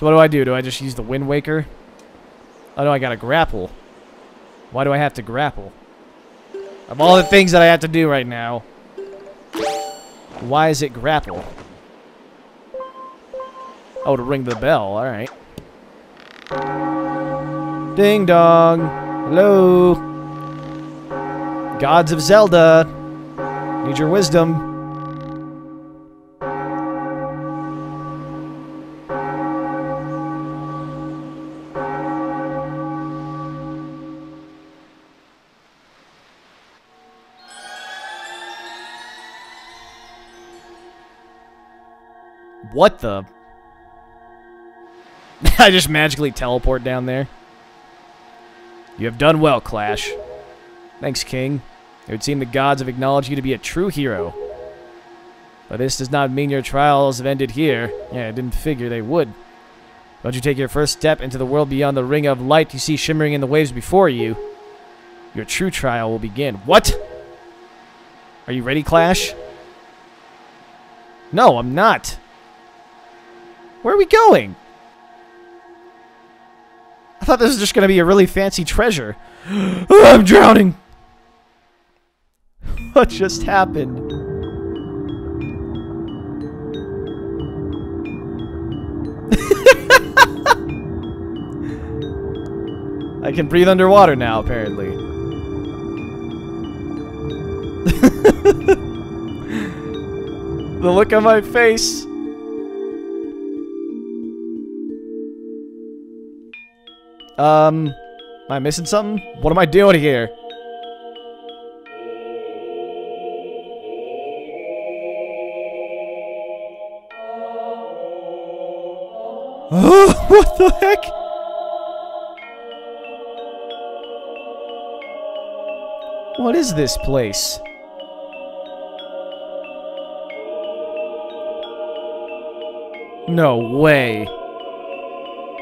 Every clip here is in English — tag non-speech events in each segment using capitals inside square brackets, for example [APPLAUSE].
So what do I do? Do I just use the Wind Waker? Oh no, I gotta grapple. Why do I have to grapple? Of all the things that I have to do right now, why is it grapple? Oh, to ring the bell. All right. Ding dong. Hello. Gods of Zelda. Need your wisdom. What the? [LAUGHS] I just magically teleport down there. You have done well, Clash. Thanks, King. It would seem the gods have acknowledged you to be a true hero. But this does not mean your trials have ended here. Yeah, I didn't figure they would. Once you take your first step into the world beyond the ring of light you see shimmering in the waves before you, your true trial will begin. What? Are you ready, Clash? No, I'm not. Where are we going? I thought this was just going to be a really fancy treasure. [GASPS] Oh, I'm drowning. [LAUGHS] What just happened? [LAUGHS] I can breathe underwater now, apparently. [LAUGHS] the look on my face. Um, am I missing something? What am I doing here? Oh, [LAUGHS] what the heck? What is this place? No way.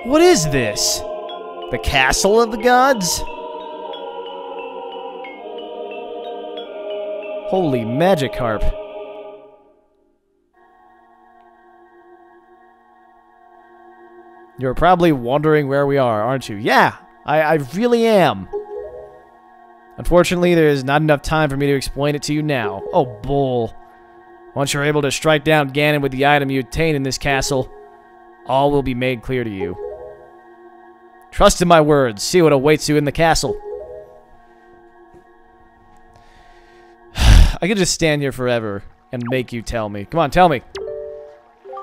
What is this? The castle of the gods? Holy Magikarp. You're probably wondering where we are, aren't you? Yeah, I, I really am. Unfortunately, there is not enough time for me to explain it to you now. Oh, bull. Once you're able to strike down Ganon with the item you obtain in this castle, all will be made clear to you. Trust in my words. See what awaits you in the castle. [SIGHS] I could just stand here forever and make you tell me. Come on, tell me.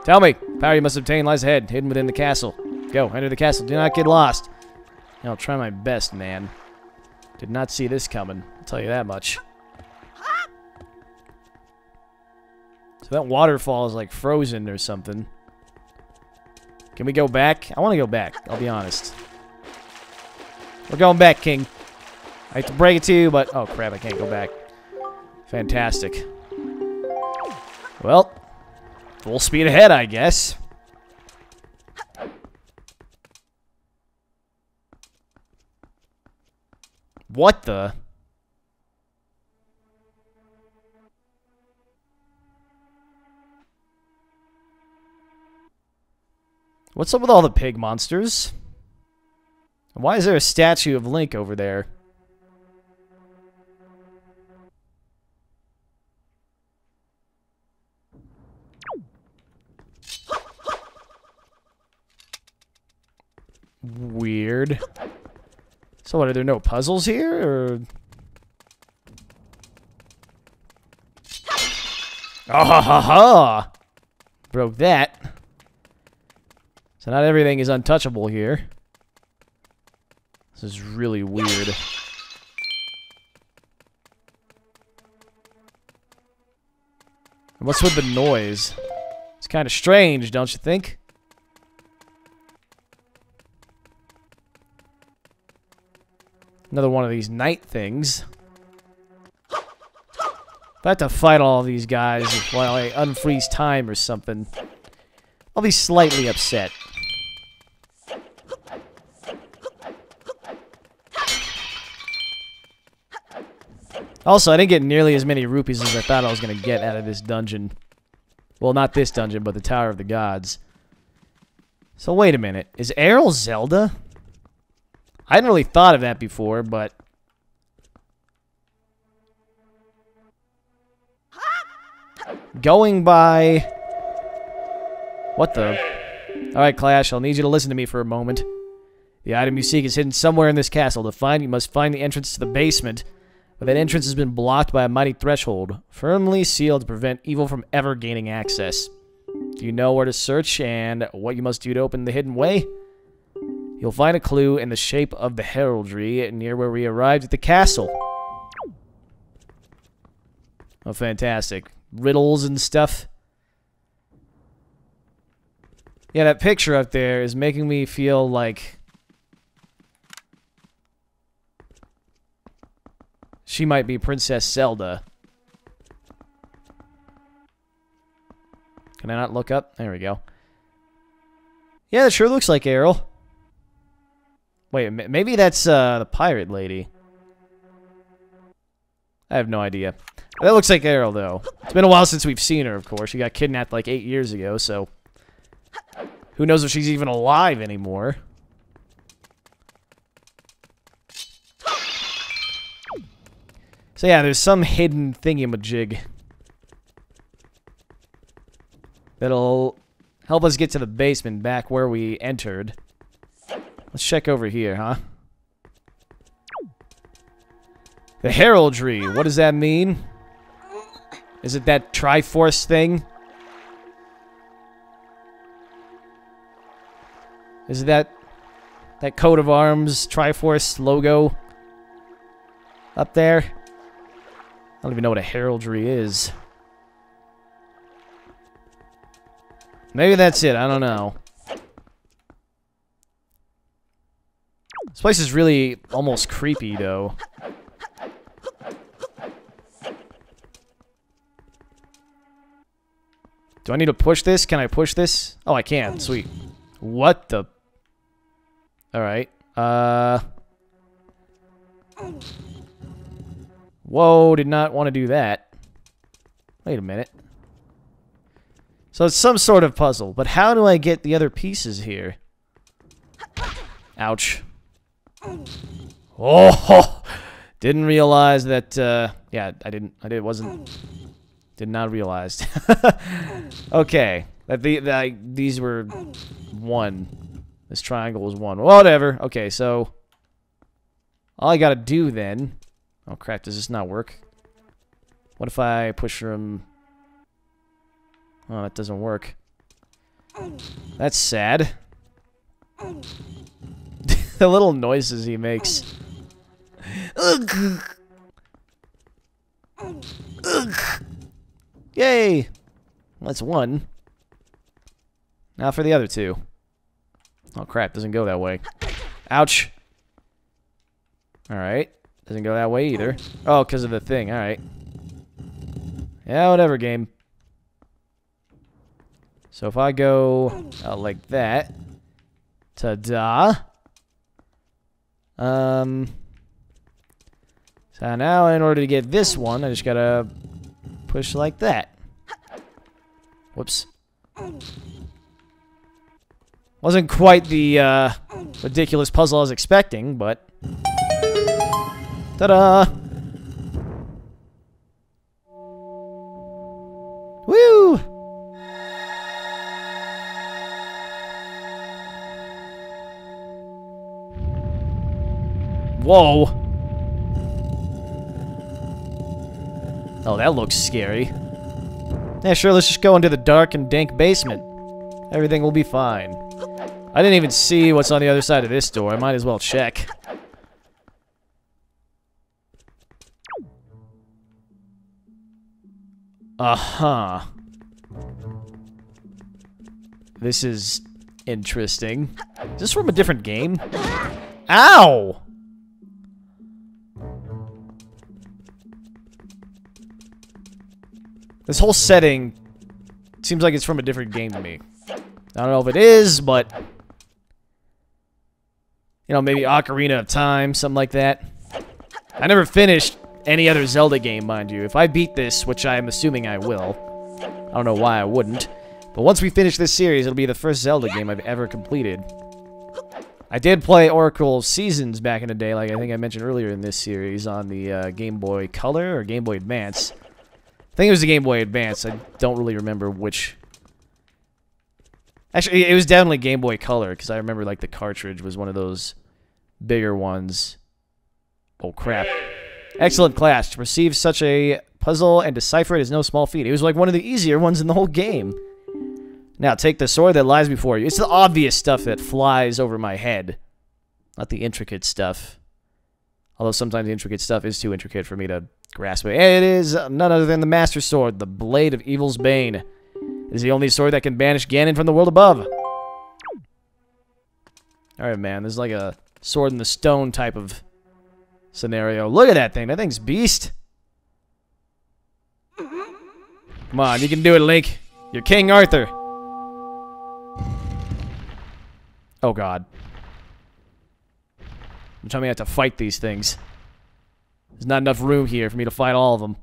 Tell me. Power you must obtain lies ahead, hidden within the castle. Go, enter the castle. Do not get lost. I'll try my best, man. Did not see this coming. I'll tell you that much. So that waterfall is like frozen or something. Can we go back? I want to go back, I'll be honest. We're going back, King. I hate to break it to you, but... Oh, crap, I can't go back. Fantastic. Well, full speed ahead, I guess. What the... What's up with all the pig monsters? Why is there a statue of Link over there? Weird. So what, are there no puzzles here, or...? Oh, ha, ha, ha! Broke that. So not everything is untouchable here. This is really weird. What's with the noise? It's kind of strange, don't you think? Another one of these knight things. I have to fight all these guys while I unfreeze time or something, I'll be slightly upset. Also, I didn't get nearly as many rupees as I thought I was going to get out of this dungeon. Well, not this dungeon, but the Tower of the Gods. So wait a minute. Is Aryll Zelda? I hadn't really thought of that before, but... Going by... What the... Alright, Clash, I'll need you to listen to me for a moment. The item you seek is hidden somewhere in this castle. To find you must find the entrance to the basement. But that entrance has been blocked by a mighty threshold, firmly sealed to prevent evil from ever gaining access. Do you know where to search and what you must do to open the hidden way? You'll find a clue in the shape of the heraldry near where we arrived at the castle. Oh, fantastic. Riddles and stuff. Yeah, that picture up there is making me feel like... She might be Princess Zelda. Can I not look up? There we go. Yeah, it sure looks like Aryll. Wait, maybe that's uh, the pirate lady. I have no idea. That looks like Aryll, though. It's been a while since we've seen her, of course. She got kidnapped like eight years ago, so... Who knows if she's even alive anymore. So yeah, there's some hidden thingy-majig that'll help us get to the basement back where we entered. Let's check over here, huh? The heraldry, what does that mean? Is it that Triforce thing? Is it that that coat of arms Triforce logo up there? I don't even know what a heraldry is. Maybe that's it. I don't know. This place is really almost creepy, though. Do I need to push this? Can I push this? Oh, I can. Sweet. What the... Alright. Uh... Whoa, did not want to do that. Wait a minute. So it's some sort of puzzle, but how do I get the other pieces here? Ouch. Oh! [LAUGHS] Didn't realize that, uh, yeah, I didn't, I did, wasn't, did not realize. [LAUGHS] okay. That the, that these were one. This triangle was one. Whatever. Okay, so all I gotta do then. Oh crap! Does this not work? What if I push from Oh, that doesn't work. That's sad. [LAUGHS] the little noises he makes. Ugh. [LAUGHS] Yay! That's one. Now for the other two. Oh crap, doesn't go that way. Ouch. Alright. Doesn't go that way either. Oh, because of the thing. Alright. Yeah, whatever, game. So if I go like that, ta-da. Um, so now in order to get this one, I just gotta push like that. Whoops. Wasn't quite the uh, ridiculous puzzle I was expecting, but... Ta-da! Woo! Whoa! Oh, that looks scary. Yeah, sure, let's just go into the dark and dank basement. Everything will be fine. I didn't even see what's on the other side of this door. I might as well check. Uh-huh. This is interesting. Is this from a different game? Ow! This whole setting seems like it's from a different game to me. I don't know if it is, but... You know, maybe Ocarina of Time, something like that. I never finished any other Zelda game, mind you. If I beat this, which I'm assuming I will, I don't know why I wouldn't, But once we finish this series, it'll be the first Zelda game I've ever completed. I did play Oracle Seasons back in the day, like I think I mentioned earlier in this series, on the uh, Game Boy Color or Game Boy Advance. I think it was the Game Boy Advance. I don't really remember which. Actually, it was definitely Game Boy Color, because I remember like the cartridge was one of those bigger ones. Oh, crap. Excellent Clash. To perceive such a puzzle and decipher it is no small feat. It was like one of the easier ones in the whole game. Now, take the sword that lies before you. It's the obvious stuff that flies over my head. Not the intricate stuff. Although sometimes the intricate stuff is too intricate for me to grasp it. It is none other than the Master Sword, the Blade of Evil's Bane. It is the only sword that can banish Ganon from the world above. Alright, man. This is like a sword in the stone type of scenario. Look at that thing. That thing's beast. Come on, you can do it, Link. You're King Arthur. Oh, God. I'm telling me I have to fight these things. There's not enough room here for me to fight all of them.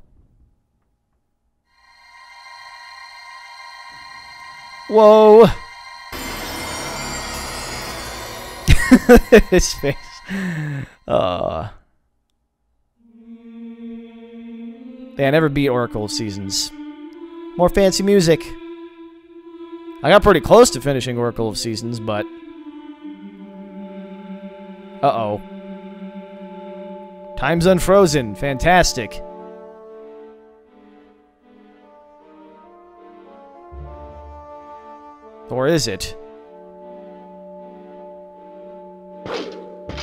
Whoa! [LAUGHS] His face. Uh. I never beat Oracle of Seasons. More fancy music. I got pretty close to finishing Oracle of Seasons, but... Uh-oh. Time's unfrozen. Fantastic. Or is it?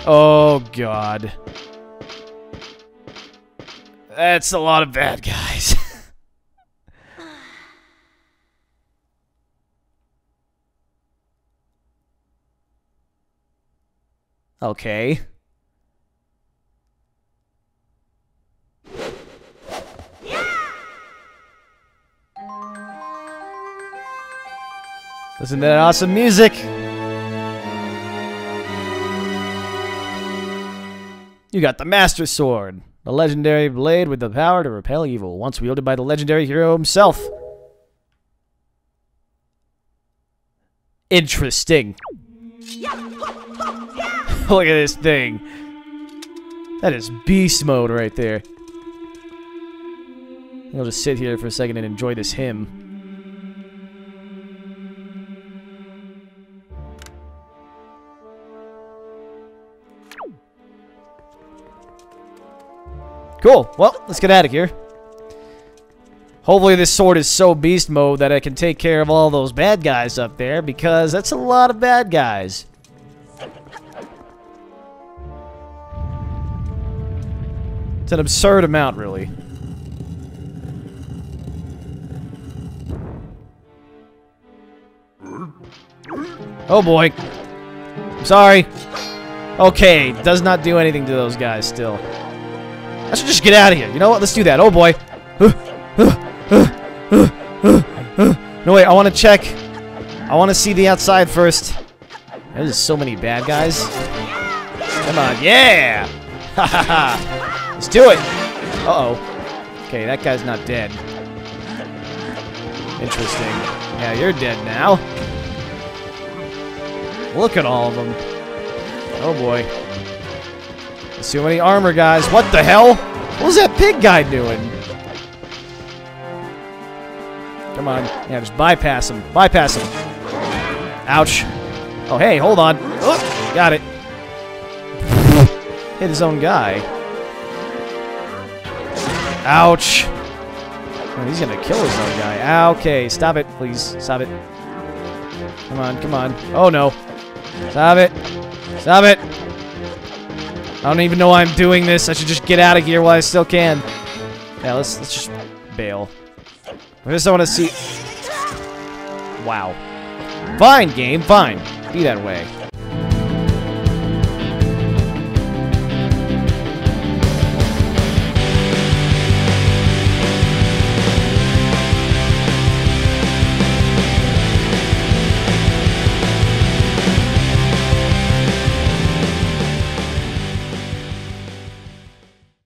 Oh, God. That's a lot of bad guys. [LAUGHS] okay. Listen to that awesome music. You got the Master Sword, the legendary blade with the power to repel evil, once wielded by the legendary hero himself. Interesting. [LAUGHS] Look at this thing. That is beast mode right there. I'll just sit here for a second and enjoy this hymn. Cool. Well, let's get out of here. Hopefully this sword is so beast mode that I can take care of all those bad guys up there, because that's a lot of bad guys. It's an absurd amount, really. Oh boy. I'm sorry. Okay, does not do anything to those guys still. I should just get out of here. You know what? Let's do that. Oh, boy. No, wait. I want to check. I want to see the outside first. There's so many bad guys. Come on. Yeah! Ha ha ha. Let's do it. Uh-oh. Okay, that guy's not dead. Interesting. Yeah, you're dead now. Look at all of them. Oh, boy. Too many armor guys. What the hell? What was that pig guy doing? Come on. Yeah, just bypass him. Bypass him. Ouch. Oh, hey, hold on. Oh, got it. Hit his own guy. Ouch. Oh, he's gonna kill his own guy. Ah, okay, stop it, please. Stop it. Come on, come on. Oh, no. Stop it. Stop it. I don't even know why I'm doing this. I should just get out of here while I still can. Yeah, let's let's just bail. I just want to see. Wow. Fine, game. Fine. Be that way.